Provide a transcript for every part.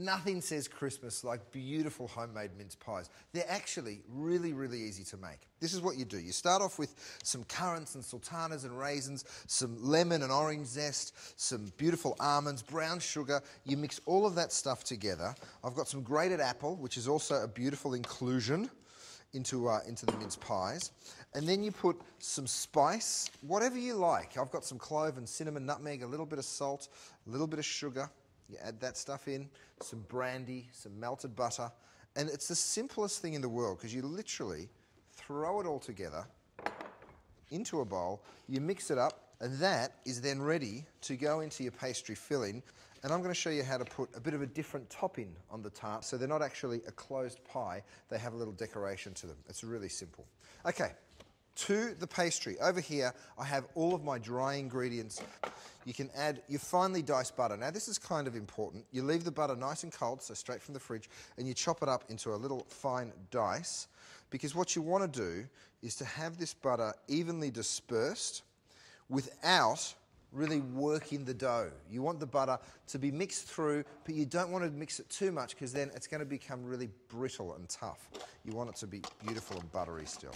Nothing says Christmas like beautiful homemade mince pies. They're actually really, really easy to make. This is what you do. You start off with some currants and sultanas and raisins, some lemon and orange zest, some beautiful almonds, brown sugar. You mix all of that stuff together. I've got some grated apple, which is also a beautiful inclusion into, uh, into the mince pies. And then you put some spice, whatever you like. I've got some clove and cinnamon, nutmeg, a little bit of salt, a little bit of sugar. You add that stuff in, some brandy, some melted butter. And it's the simplest thing in the world because you literally throw it all together into a bowl, you mix it up, and that is then ready to go into your pastry filling. And I'm going to show you how to put a bit of a different topping on the tart so they're not actually a closed pie, they have a little decoration to them. It's really simple. Okay, to the pastry. Over here, I have all of my dry ingredients. You can add your finely diced butter. Now, this is kind of important. You leave the butter nice and cold, so straight from the fridge, and you chop it up into a little fine dice because what you want to do is to have this butter evenly dispersed without really working the dough. You want the butter to be mixed through, but you don't want to mix it too much because then it's going to become really brittle and tough. You want it to be beautiful and buttery still.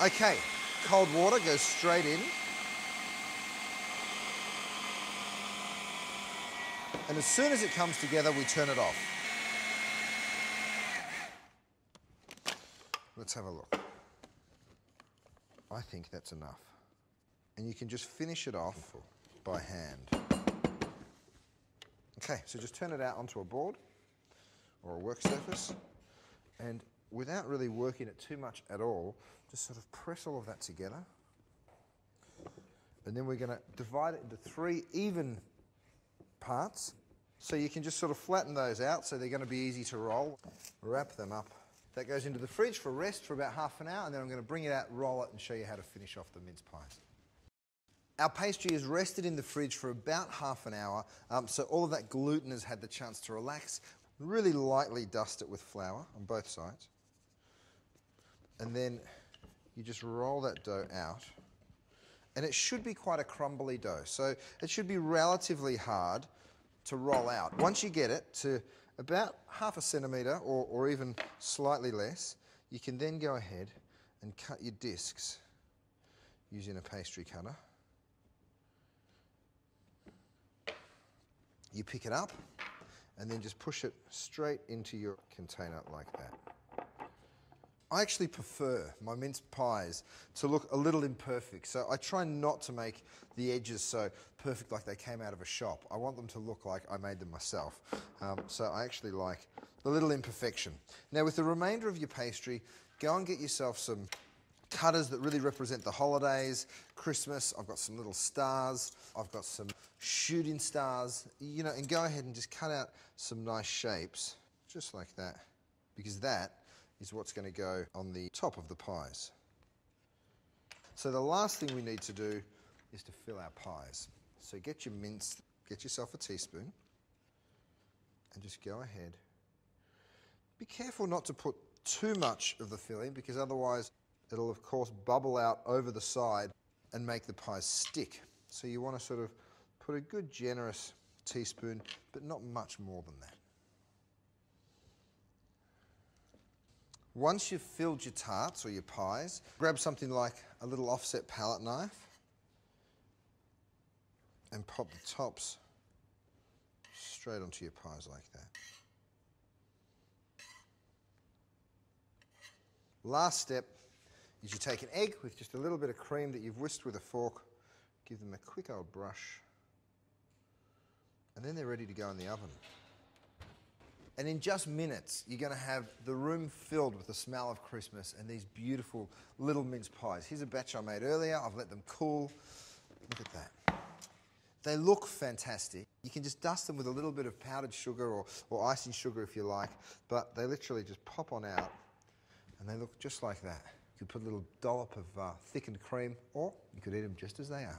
Okay, cold water goes straight in. And as soon as it comes together, we turn it off. Let's have a look. I think that's enough. And you can just finish it off by hand. Okay, so just turn it out onto a board or a work surface. And without really working it too much at all, just sort of press all of that together. And then we're going to divide it into three even parts. So you can just sort of flatten those out so they're going to be easy to roll. Wrap them up. That goes into the fridge for rest for about half an hour and then I'm going to bring it out, roll it and show you how to finish off the mince pies. Our pastry is rested in the fridge for about half an hour, um, so all of that gluten has had the chance to relax. Really lightly dust it with flour on both sides. And then you just roll that dough out. And it should be quite a crumbly dough, so it should be relatively hard to roll out. Once you get it to about half a centimetre or, or even slightly less, you can then go ahead and cut your discs using a pastry cutter. You pick it up and then just push it straight into your container like that. I actually prefer my mince pies to look a little imperfect. So I try not to make the edges so perfect like they came out of a shop. I want them to look like I made them myself. Um, so I actually like the little imperfection. Now with the remainder of your pastry, go and get yourself some cutters that really represent the holidays, Christmas. I've got some little stars. I've got some shooting stars, you know, and go ahead and just cut out some nice shapes, just like that, because that is what's going to go on the top of the pies. So the last thing we need to do is to fill our pies. So get your mince, get yourself a teaspoon, and just go ahead. Be careful not to put too much of the filling because otherwise it'll of course bubble out over the side and make the pies stick. So you want to sort of put a good generous teaspoon, but not much more than that. Once you've filled your tarts or your pies, grab something like a little offset palette knife and pop the tops straight onto your pies like that. Last step is you take an egg with just a little bit of cream that you've whisked with a fork, give them a quick old brush, and then they're ready to go in the oven. And in just minutes, you're going to have the room filled with the smell of Christmas and these beautiful little mince pies. Here's a batch I made earlier. I've let them cool. Look at that. They look fantastic. You can just dust them with a little bit of powdered sugar or, or icing sugar if you like, but they literally just pop on out and they look just like that. You could put a little dollop of uh, thickened cream or you could eat them just as they are.